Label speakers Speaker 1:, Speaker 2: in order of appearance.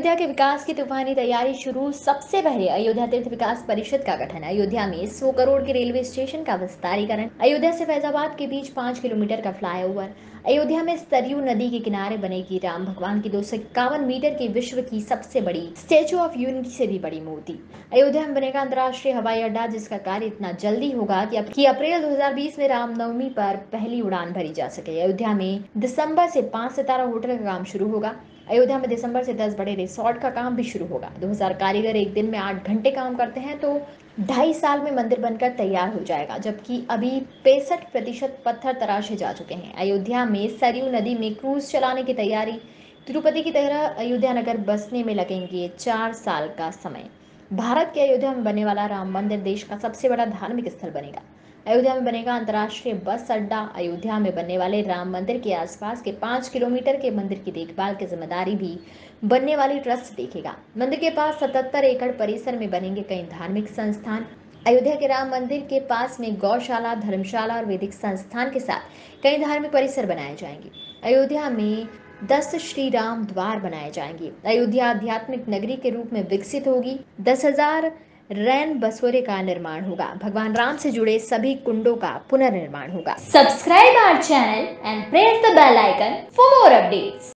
Speaker 1: अयोध्या के विकास की तूफानी तैयारी शुरू सबसे पहले अयोध्या तीर्थ विकास परिषद का गठन अयोध्या में 100 करोड़ के रेलवे स्टेशन का विस्तारीकरण अयोध्या से फैजाबाद के बीच पाँच किलोमीटर का फ्लाईओवर अयोध्या में सरयू नदी के किनारे बनेगी राम भगवान की दो सौ इक्यावन मीटर की विश्व की सबसे बड़ी स्टेचू ऑफ़ यूनिटी से भी बड़ी मूर्ति। अयोध्या में बनेगा अंतर्राष्ट्रीय हवाई अड्डा जिसका कार्य इतना जल्दी होगा कि, कि अप्रैल 2020 में रामनवमी पर पहली उड़ान भरी जा सके। अयोध्या में दिसंबर से पाँच सितारा होटल का काम शुरू होगा। अयोध्या में दिसंबर से 10 बड़े रिसोर्ट का काम भी शुरू होगा। 2000 कारीगर एक दिन में आठ घंटे काम करते हैं तो ढाई साल में मंदिर बनकर तैयार हो जाएगा, जबकि अभी पैंसठ प्रतिशत पत्थर तराशे जा चुके हैं। अयोध्या में सरयू नदी में क्रूज चलाने की तैयारी, तिरुपति की तरह अयोध्या नगर बसने में लगेंगे चार साल का समय। भारत के अयोध्या में बनने वाला राम मंदिर देश का सबसे बड़ा धार्मिक स्थल बनेगा। अयोध्या में बनेगा अंतर्राष्ट्रीय बस अड्डा। अयोध्या में बनने वाले राम मंदिर के आसपास के पाँच किलोमीटर के मंदिर की देखभाल की ज़िम्मेदारी भी बनने वाली ट्रस्ट देखेगा। मंदिर के पास सतहत्तर एकड़ परिसर में बनेंगे कई धार्मिक संस्थान। अयोध्या के राम मंदिर के पास में गौशाला, धर्मशाला और वैदिक संस्थान के साथ कई धार्मिक परिसर बनाए जाएँगे। अयोध्या में दस श्री राम द्वार बनाए जाएँगे। अयोध्या आध्यात्मिक नगरी के रूप में विकसित होगी। दस हज़ार रैन बसोरे का निर्माण होगा। भगवान राम से जुड़े सभी कुंडों का पुनर्निर्माण होगा।
Speaker 2: Subscribe our channel and press the bell icon for more updates